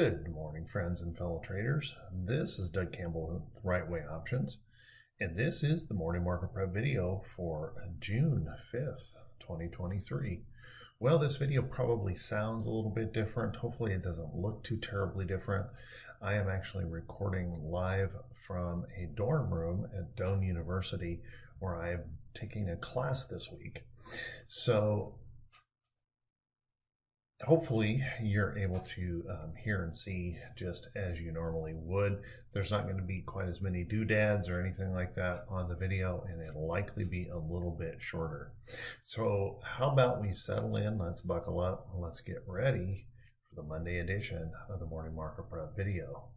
Good morning, friends and fellow traders. This is Doug Campbell with Right Way Options, and this is the morning market prep video for June 5th, 2023. Well, this video probably sounds a little bit different. Hopefully, it doesn't look too terribly different. I am actually recording live from a dorm room at Doane University where I'm taking a class this week. So, hopefully you're able to um, hear and see just as you normally would. There's not going to be quite as many doodads or anything like that on the video, and it'll likely be a little bit shorter. So how about we settle in, let's buckle up, let's get ready for the Monday edition of the Morning Market Prep video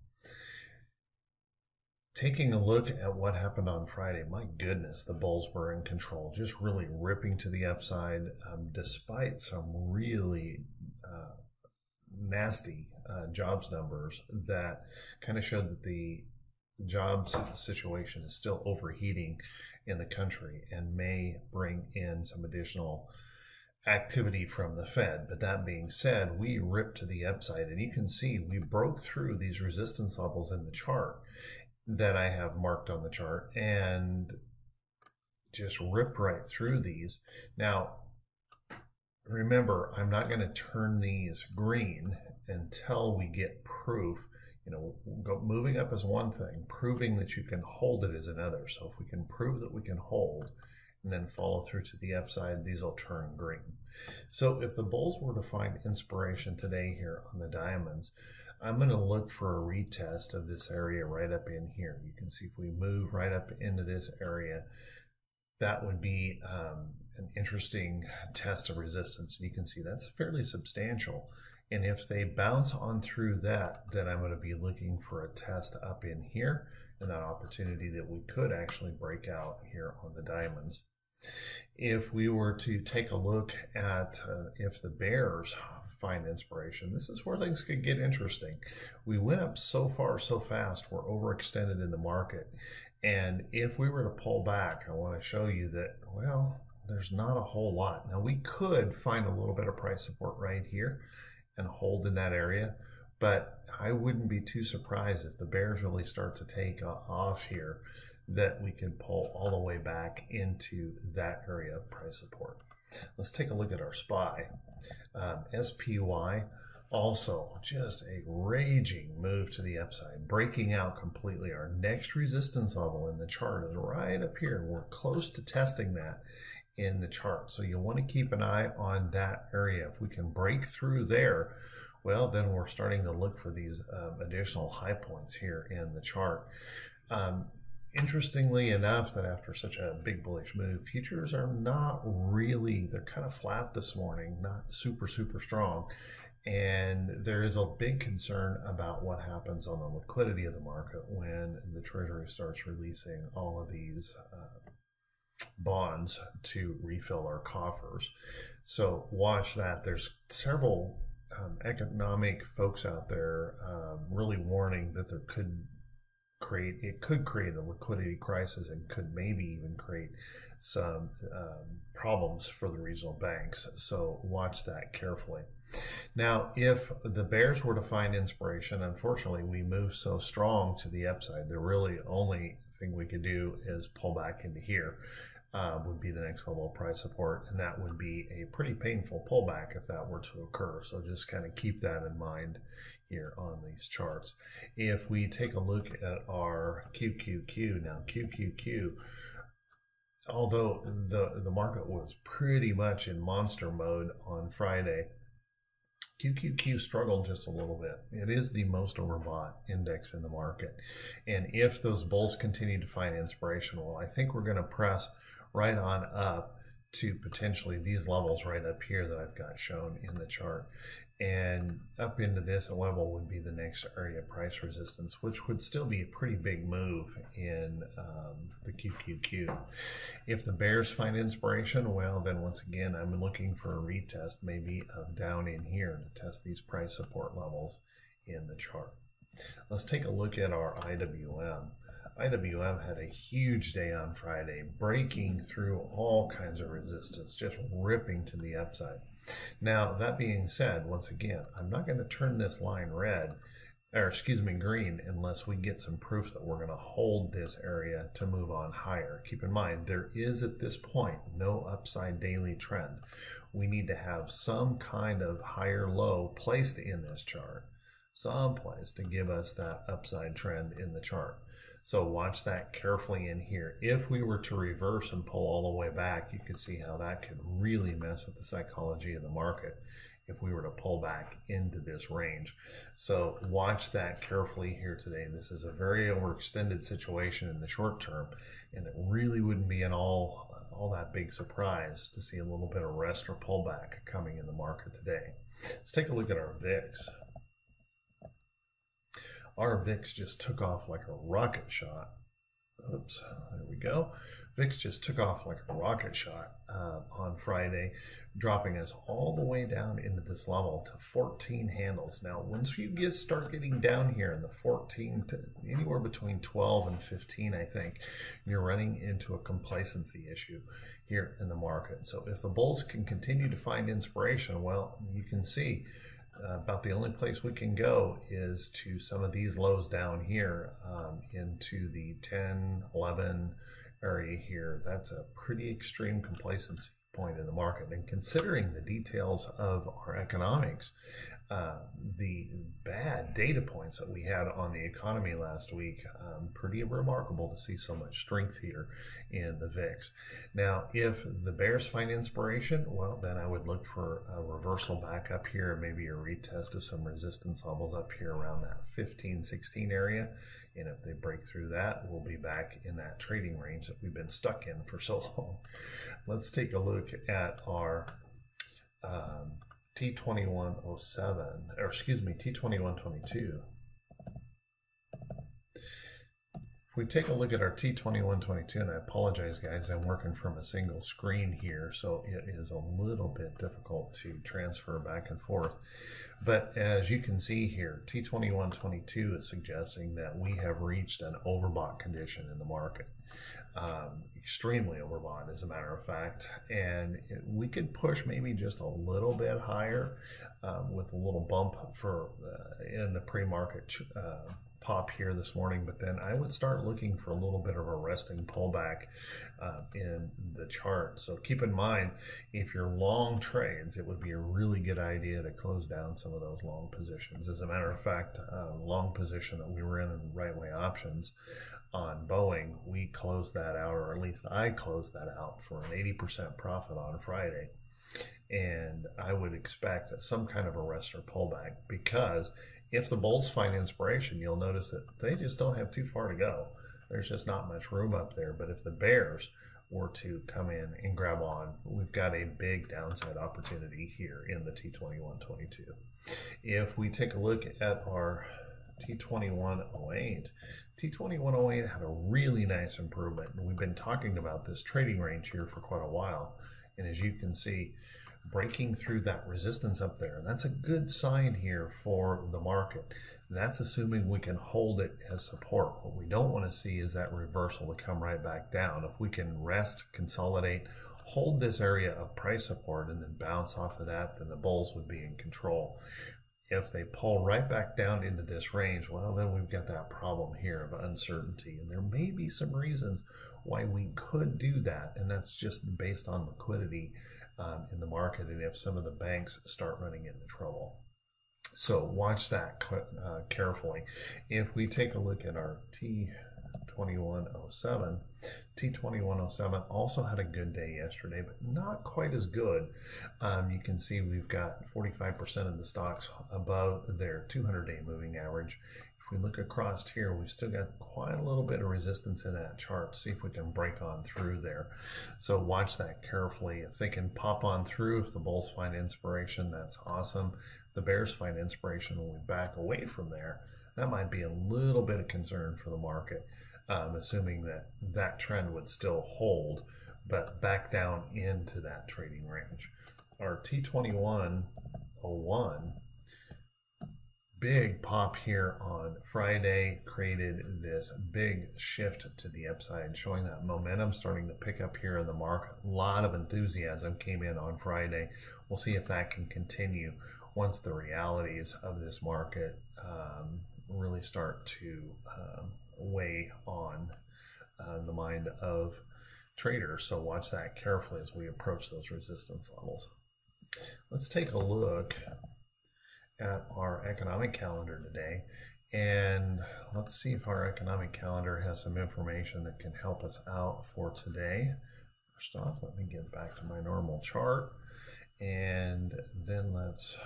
taking a look at what happened on Friday, my goodness, the Bulls were in control, just really ripping to the upside, um, despite some really uh, nasty uh, jobs numbers that kind of showed that the jobs situation is still overheating in the country and may bring in some additional activity from the Fed. But that being said, we ripped to the upside, and you can see we broke through these resistance levels in the chart that I have marked on the chart and just ripped right through these. Now, remember, I'm not going to turn these green until we get proof. You know, go, moving up is one thing, proving that you can hold it is another. So if we can prove that we can hold and then follow through to the upside, these will turn green. So if the bulls were to find inspiration today here on the diamonds, I'm going to look for a retest of this area right up in here. You can see if we move right up into this area, that would be um, an interesting test of resistance. And You can see that's fairly substantial. And if they bounce on through that, then I'm going to be looking for a test up in here and that opportunity that we could actually break out here on the diamonds. If we were to take a look at uh, if the bears find inspiration. This is where things could get interesting. We went up so far so fast, we're overextended in the market. And if we were to pull back, I want to show you that, well, there's not a whole lot. Now, we could find a little bit of price support right here and hold in that area, but I wouldn't be too surprised if the bears really start to take off here that we can pull all the way back into that area of price support. Let's take a look at our SPY. Um, SPY also just a raging move to the upside, breaking out completely. Our next resistance level in the chart is right up here. We're close to testing that in the chart. So you'll want to keep an eye on that area. If we can break through there, well, then we're starting to look for these um, additional high points here in the chart. Um, interestingly enough that after such a big bullish move futures are not really they're kind of flat this morning not super super strong and there is a big concern about what happens on the liquidity of the market when the treasury starts releasing all of these uh, bonds to refill our coffers so watch that there's several um, economic folks out there um, really warning that there could create it could create a liquidity crisis and could maybe even create some um, problems for the regional banks. So watch that carefully. Now, if the bears were to find inspiration, unfortunately, we move so strong to the upside. The really only thing we could do is pull back into here. Uh, would be the next level of price support, and that would be a pretty painful pullback if that were to occur. So just kind of keep that in mind here on these charts. If we take a look at our QQQ, now QQQ, although the, the market was pretty much in monster mode on Friday, QQQ struggled just a little bit. It is the most overbought index in the market. And if those bulls continue to find inspiration, well, I think we're going to press right on up to potentially these levels right up here that I've got shown in the chart and up into this level would be the next area price resistance, which would still be a pretty big move in um, the QQQ. If the bears find inspiration, well, then once again, I'm looking for a retest maybe of down in here to test these price support levels in the chart. Let's take a look at our IWM. IWM had a huge day on Friday, breaking through all kinds of resistance, just ripping to the upside. Now, that being said, once again, I'm not going to turn this line red or excuse me, green, unless we get some proof that we're going to hold this area to move on higher. Keep in mind, there is at this point no upside daily trend. We need to have some kind of higher low placed in this chart, some place to give us that upside trend in the chart. So watch that carefully in here. If we were to reverse and pull all the way back, you could see how that could really mess with the psychology of the market if we were to pull back into this range. So watch that carefully here today. This is a very overextended situation in the short term, and it really wouldn't be an all all that big surprise to see a little bit of rest or pullback coming in the market today. Let's take a look at our VIX. Our VIX just took off like a rocket shot. Oops, there we go. VIX just took off like a rocket shot uh, on Friday, dropping us all the way down into this level to 14 handles. Now, once you get start getting down here in the 14 to anywhere between 12 and 15, I think you're running into a complacency issue here in the market. So if the bulls can continue to find inspiration, well, you can see about the only place we can go is to some of these lows down here um, into the 10, 11, area here, that's a pretty extreme complacency point in the market. And considering the details of our economics, uh, the bad data points that we had on the economy last week, um, pretty remarkable to see so much strength here in the VIX. Now, if the bears find inspiration, well, then I would look for a reversal back up here, maybe a retest of some resistance levels up here around that 15, 16 area. And if they break through that, we'll be back in that trading range that we've been stuck in for so long. Let's take a look at our um, T2107, or excuse me, T2122. If we take a look at our T2122, and I apologize guys, I'm working from a single screen here, so it is a little bit difficult to transfer back and forth. But as you can see here, T2122 is suggesting that we have reached an overbought condition in the market. Um, extremely overbought, as a matter of fact. And it, we could push maybe just a little bit higher um, with a little bump for uh, in the pre-market uh, pop here this morning, but then I would start looking for a little bit of a resting pullback uh, in the chart. So keep in mind, if you're long trades, it would be a really good idea to close down some of those long positions. As a matter of fact, uh, long position that we were in in right way options on Boeing, we closed that out, or at least I closed that out for an 80% profit on Friday. And I would expect some kind of a rest or pullback because if the Bulls find inspiration, you'll notice that they just don't have too far to go. There's just not much room up there. But if the Bears were to come in and grab on, we've got a big downside opportunity here in the T2122. If we take a look at our T2108, T2108 had a really nice improvement. And we've been talking about this trading range here for quite a while. And as you can see, breaking through that resistance up there. And that's a good sign here for the market. That's assuming we can hold it as support. What we don't want to see is that reversal to come right back down. If we can rest, consolidate, hold this area of price support and then bounce off of that, then the bulls would be in control. If they pull right back down into this range, well, then we've got that problem here of uncertainty. And there may be some reasons why we could do that. And that's just based on liquidity um, in the market and if some of the banks start running into trouble. So watch that uh, carefully. If we take a look at our T2107, T2107 also had a good day yesterday, but not quite as good. Um, you can see we've got 45% of the stocks above their 200 day moving average we look across here, we've still got quite a little bit of resistance in that chart. See if we can break on through there. So watch that carefully. If they can pop on through, if the bulls find inspiration, that's awesome. If the bears find inspiration when we back away from there, that might be a little bit of concern for the market, um, assuming that that trend would still hold, but back down into that trading range. Our T2101 big pop here on Friday created this big shift to the upside, showing that momentum starting to pick up here in the market. A lot of enthusiasm came in on Friday. We'll see if that can continue once the realities of this market um, really start to um, weigh on uh, the mind of traders. So watch that carefully as we approach those resistance levels. Let's take a look at our economic calendar today. And let's see if our economic calendar has some information that can help us out for today. First off, let me get back to my normal chart. And then let's,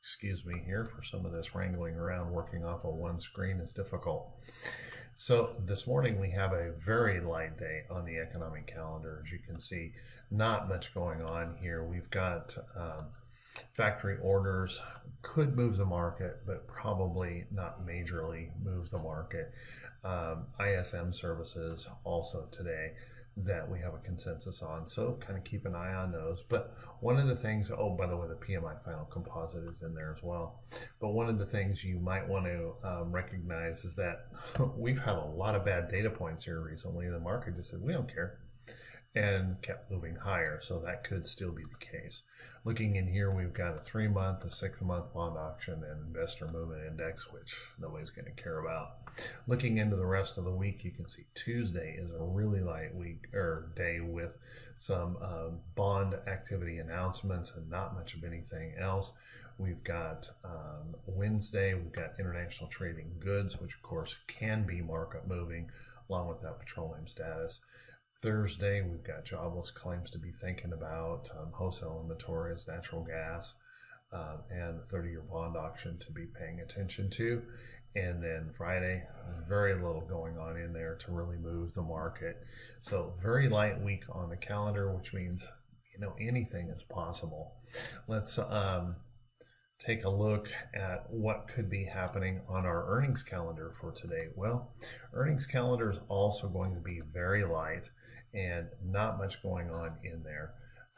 excuse me here for some of this wrangling around, working off of one screen is difficult. So this morning we have a very light day on the economic calendar. As you can see, not much going on here. We've got um, factory orders could move the market, but probably not majorly move the market. Um, ISM services also today that we have a consensus on. So kind of keep an eye on those. But one of the things, oh, by the way, the PMI final composite is in there as well. But one of the things you might want to um, recognize is that we've had a lot of bad data points here recently. The market just said, we don't care and kept moving higher. So that could still be the case. Looking in here, we've got a three month, a six month bond auction, and investor movement index, which nobody's going to care about. Looking into the rest of the week, you can see Tuesday is a really light week or day with some um, bond activity announcements and not much of anything else. We've got um, Wednesday, we've got international trading goods, which of course can be market moving along with that petroleum status. Thursday, we've got jobless claims to be thinking about, um, wholesale inventories, natural gas, uh, and the 30 year bond auction to be paying attention to. And then Friday, very little going on in there to really move the market. So, very light week on the calendar, which means, you know, anything is possible. Let's um, take a look at what could be happening on our earnings calendar for today. Well, earnings calendar is also going to be very light and not much going on in there.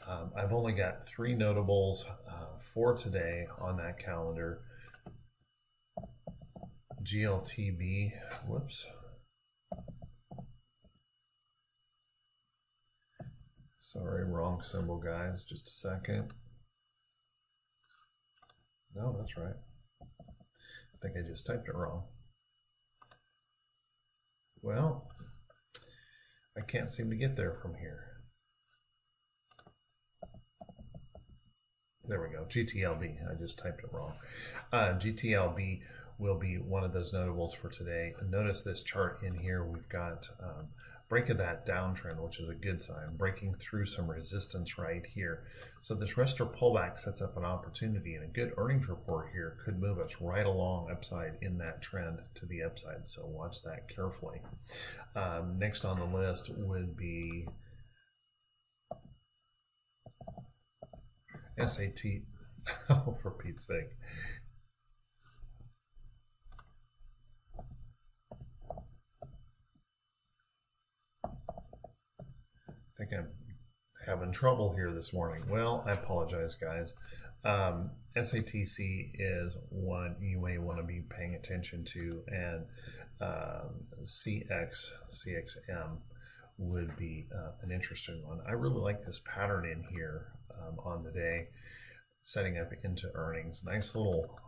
Um, I've only got three notables uh, for today on that calendar. GLTB, whoops. Sorry, wrong symbol, guys. Just a second. No, that's right. I think I just typed it wrong. Well, I can't seem to get there from here. There we go, GTLB. I just typed it wrong. Uh, GTLB will be one of those notables for today. Notice this chart in here. We've got um, break of that downtrend, which is a good sign, breaking through some resistance right here. So this rest or pullback sets up an opportunity and a good earnings report here could move us right along upside in that trend to the upside. So watch that carefully. Um, next on the list would be SAT. oh, for Pete's sake. I think I'm having trouble here this morning. Well, I apologize, guys. Um, SATC is one you may want to be paying attention to, and um, CX, CXM would be uh, an interesting one. I really like this pattern in here um, on the day, setting up into earnings. Nice little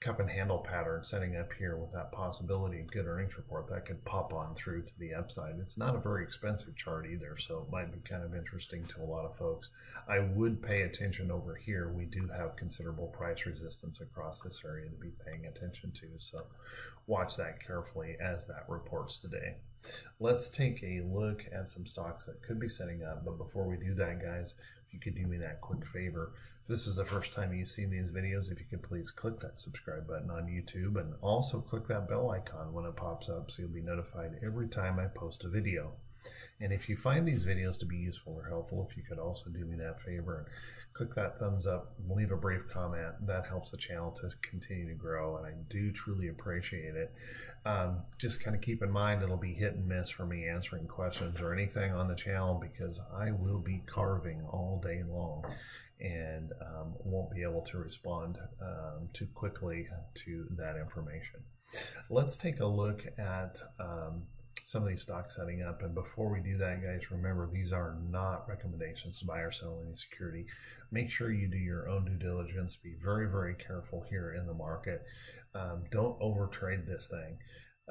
cup and handle pattern setting up here with that possibility of good earnings report that could pop on through to the upside. It's not a very expensive chart either, so it might be kind of interesting to a lot of folks. I would pay attention over here. We do have considerable price resistance across this area to be paying attention to, so watch that carefully as that reports today. Let's take a look at some stocks that could be setting up, but before we do that, guys, you could do me that quick favor, If this is the first time you've seen these videos, if you could please click that subscribe button on YouTube and also click that bell icon when it pops up so you'll be notified every time I post a video. And if you find these videos to be useful or helpful, if you could also do me that favor and click that thumbs up, leave a brief comment, that helps the channel to continue to grow, and I do truly appreciate it. Um, just kind of keep in mind it'll be hit and miss for me answering questions or anything on the channel because I will be carving all day long and um, won't be able to respond um, too quickly to that information. Let's take a look at um, some of these stocks setting up. And before we do that, guys, remember these are not recommendations to buy or sell any security. Make sure you do your own due diligence. Be very, very careful here in the market. Um, don't overtrade this thing.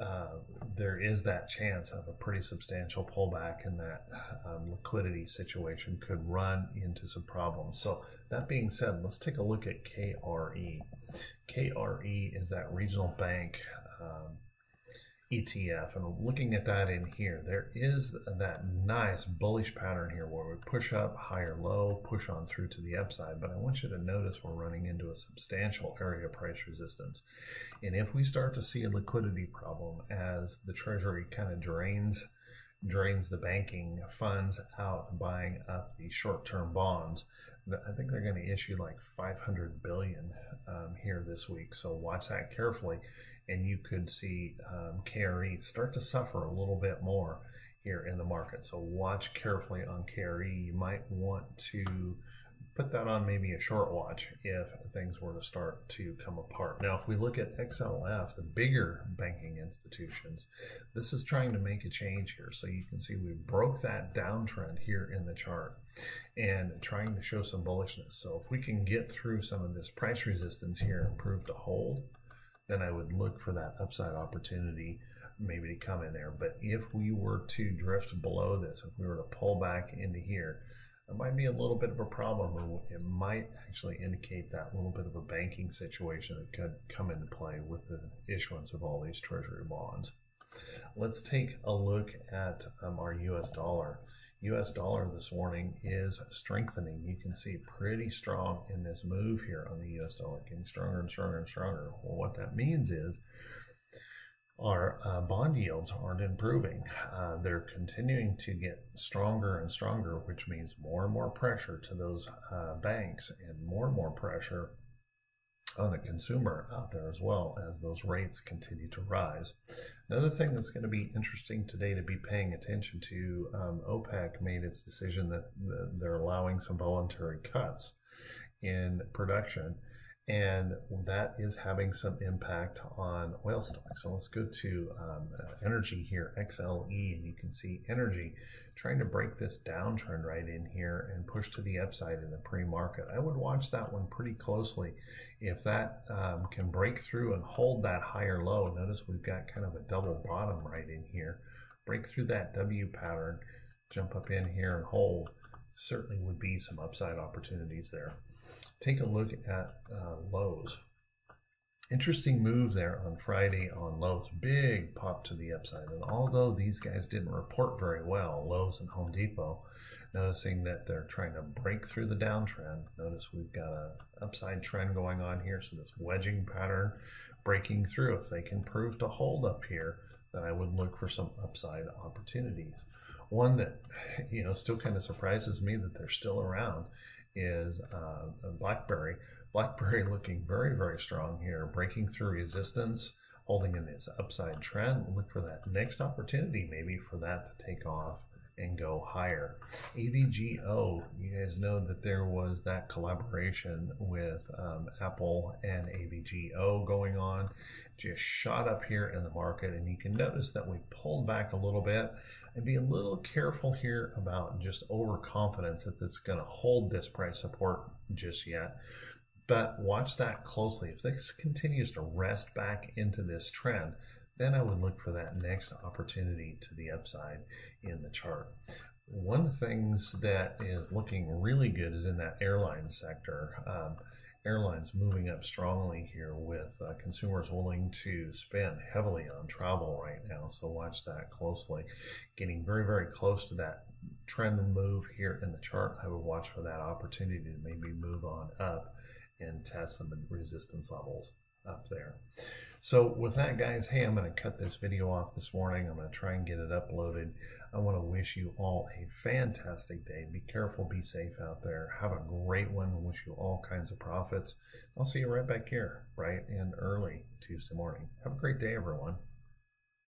Uh, there is that chance of a pretty substantial pullback and that um, liquidity situation could run into some problems. So that being said, let's take a look at KRE. KRE is that regional bank um, ETF. And looking at that in here, there is that nice bullish pattern here where we push up, higher low, push on through to the upside. But I want you to notice we're running into a substantial area price resistance. And if we start to see a liquidity problem as the Treasury kind of drains drains the banking funds out buying up the short-term bonds, I think they're going to issue like 500 billion um, here this week. So watch that carefully and you could see um, KRE start to suffer a little bit more here in the market. So watch carefully on KRE. You might want to put that on maybe a short watch if things were to start to come apart. Now, if we look at XLF, the bigger banking institutions, this is trying to make a change here. So you can see we broke that downtrend here in the chart and trying to show some bullishness. So if we can get through some of this price resistance here and prove to hold, then I would look for that upside opportunity maybe to come in there. But if we were to drift below this, if we were to pull back into here, it might be a little bit of a problem. It might actually indicate that little bit of a banking situation that could come into play with the issuance of all these treasury bonds. Let's take a look at um, our US dollar. US dollar this morning is strengthening. You can see pretty strong in this move here on the US dollar, getting stronger and stronger and stronger. Well, what that means is our uh, bond yields aren't improving. Uh, they're continuing to get stronger and stronger, which means more and more pressure to those uh, banks and more and more pressure on the consumer out there as well as those rates continue to rise. Another thing that's going to be interesting today to be paying attention to, um, OPEC made its decision that they're allowing some voluntary cuts in production, and that is having some impact on oil stocks. So let's go to um, energy here, XLE, and you can see energy trying to break this downtrend right in here and push to the upside in the pre-market. I would watch that one pretty closely. If that um, can break through and hold that higher low, notice we've got kind of a double bottom right in here. Break through that W pattern, jump up in here and hold. Certainly would be some upside opportunities there. Take a look at uh, Lowe's. Interesting move there on Friday on Lowe's. Big pop to the upside. And although these guys didn't report very well, Lowe's and Home Depot, noticing that they're trying to break through the downtrend. Notice we've got an upside trend going on here. So this wedging pattern breaking through. If they can prove to hold up here, then I would look for some upside opportunities. One that, you know, still kind of surprises me that they're still around is uh, BlackBerry BlackBerry looking very, very strong here, breaking through resistance, holding in this upside trend. Look for that next opportunity, maybe for that to take off and go higher. AVGO, you guys know that there was that collaboration with um, Apple and AVGO going on. Just shot up here in the market, and you can notice that we pulled back a little bit and be a little careful here about just overconfidence that it's going to hold this price support just yet. But watch that closely. If this continues to rest back into this trend, then I would look for that next opportunity to the upside in the chart. One of the things that is looking really good is in that airline sector. Um, airlines moving up strongly here with uh, consumers willing to spend heavily on travel right now. So watch that closely. Getting very, very close to that trend move here in the chart. I would watch for that opportunity to maybe move on up and test some resistance levels up there. So with that, guys, hey, I'm going to cut this video off this morning. I'm going to try and get it uploaded. I want to wish you all a fantastic day. Be careful, be safe out there. Have a great one. Wish you all kinds of profits. I'll see you right back here, bright and early Tuesday morning. Have a great day, everyone.